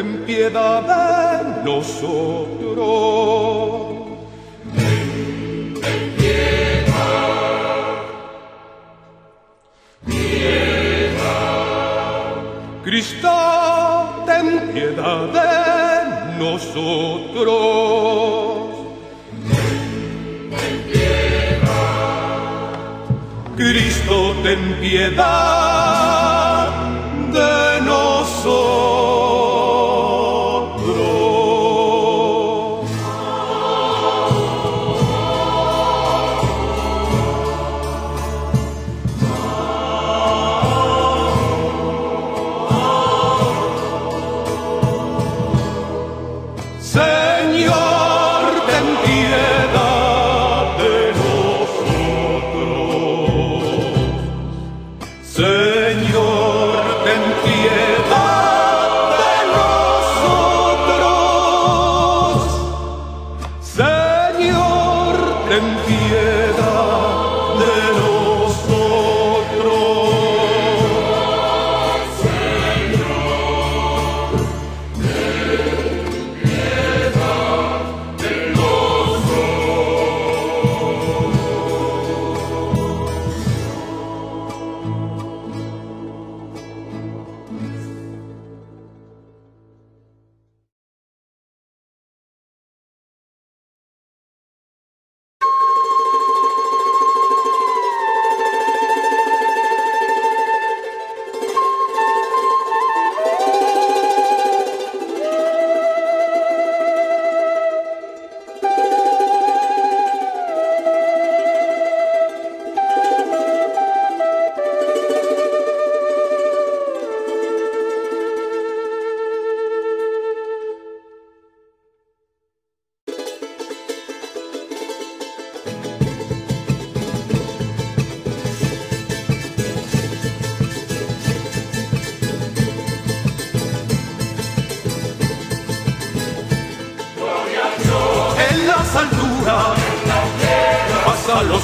ten piedad de nosotros. Cristo, ten piedad de nosotros. Cristo, ten piedad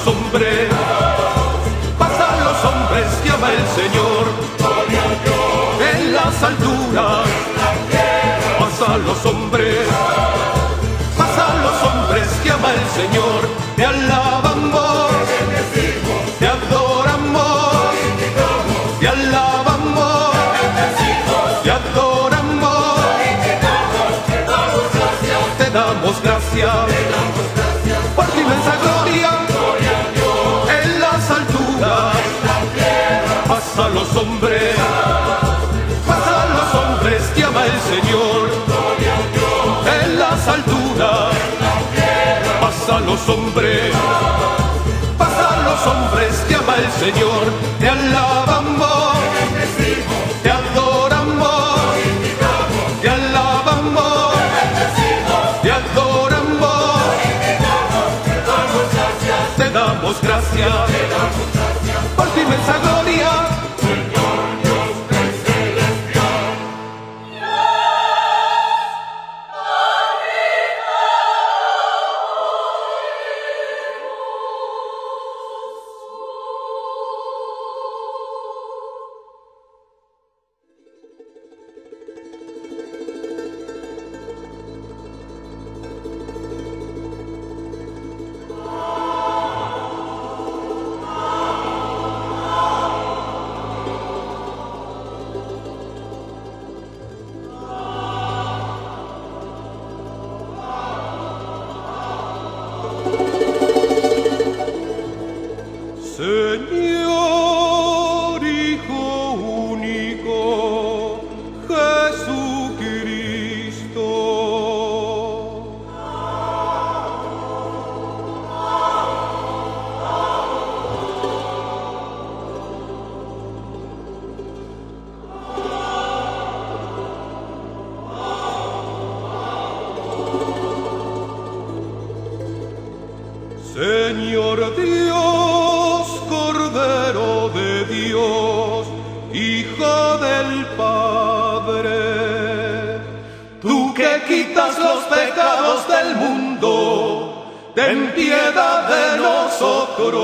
los hombres, pasa a los hombres que ama el Señor. En las alturas, pasa a los hombres, pasa a los hombres que ama el Señor. Te alabamos, a los hombres, pasa a los hombres que ama el Señor. Te alabamos, te adoramos, te alabamos te adoramos, te damos gracias por Del Padre, tú que quitas los pecados del mundo, ten piedad de nosotros.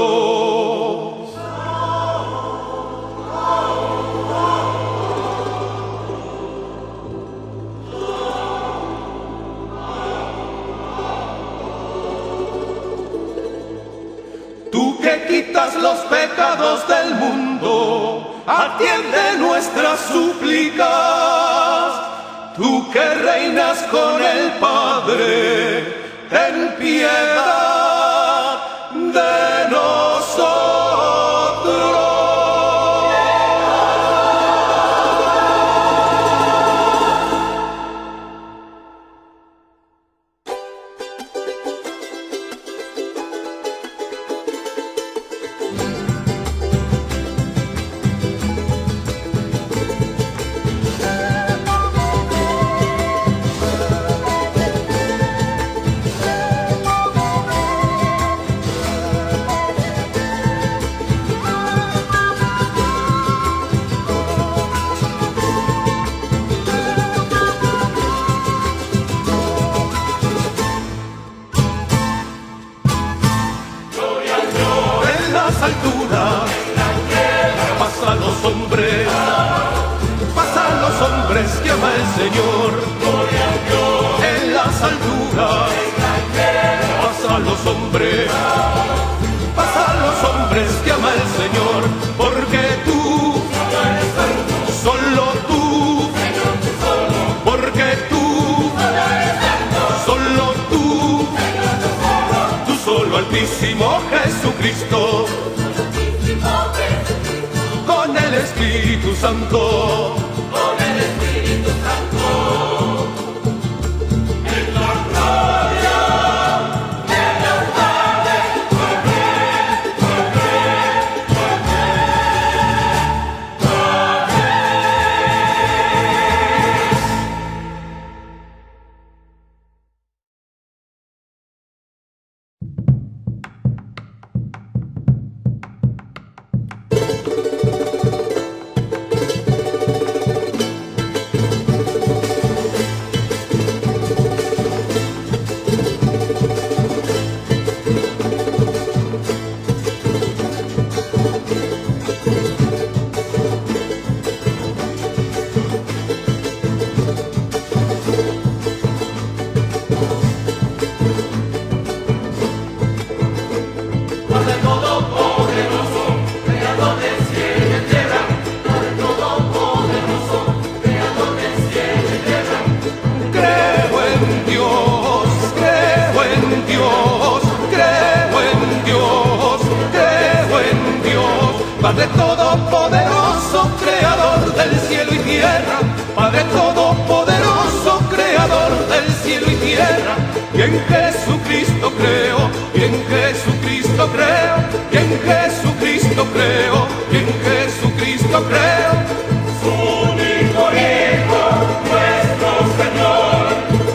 Tú que quitas los pecados del mundo atiende nuestras súplicas. Tú que reinas con el Padre, ten piedad de Jesucristo, con el Espíritu Santo. Padre Creo, y en Jesucristo creo, y en Jesucristo creo, y en Jesucristo creo. Su único Hijo, nuestro Señor,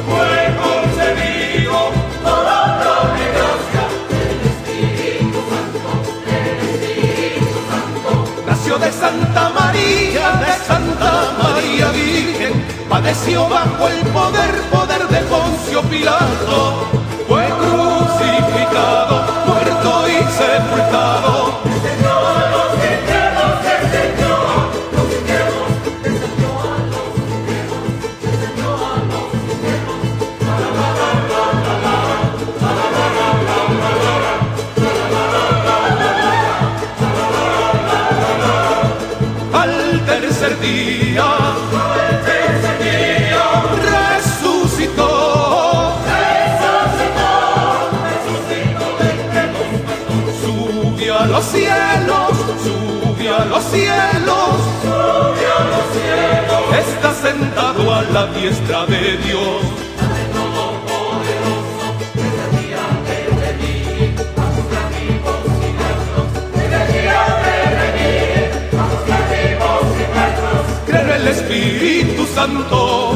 fue concebido por obra de gracia del Espíritu Santo, del Espíritu Santo. Nació de Santa María, de Santa María Virgen, padeció bajo el poder, subió a los cielos, subió a los cielos, está sentado a la diestra de Dios. Creo en el Espíritu Santo,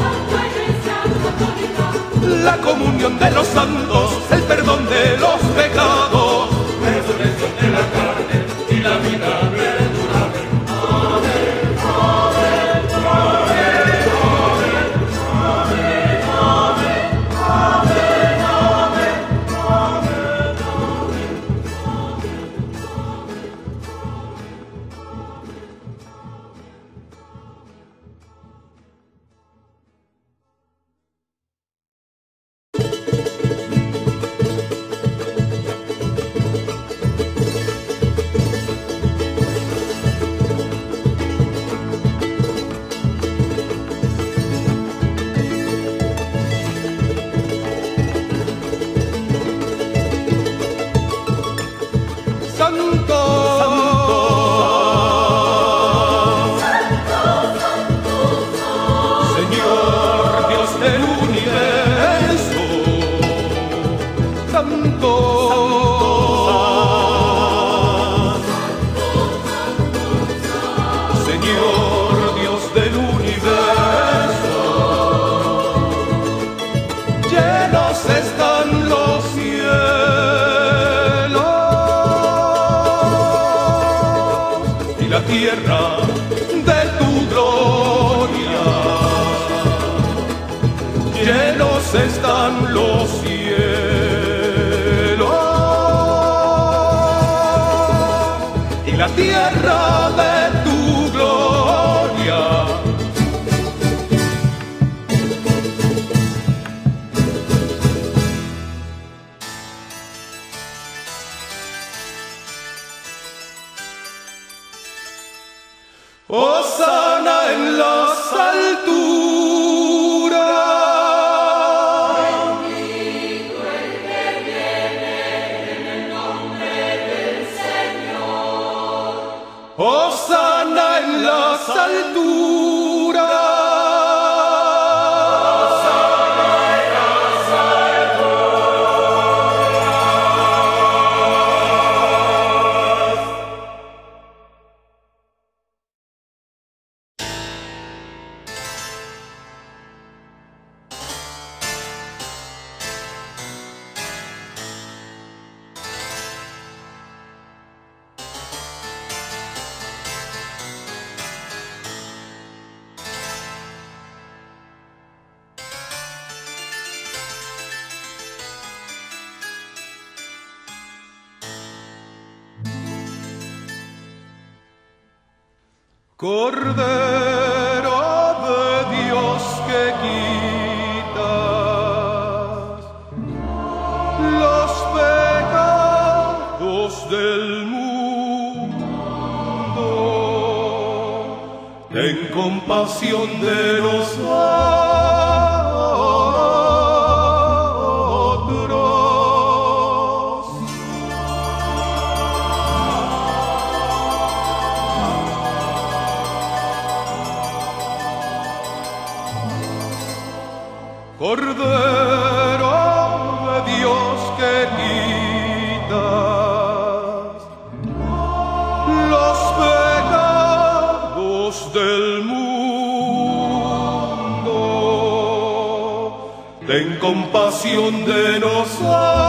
la comunión de los santos, aleluia. Están los cielos. Y la tierra de Cordero de Dios que quitas los pecados del mundo, ten compasión de nosotros. Cordero de Dios que quitas los pecados del mundo, ten compasión de nosotros.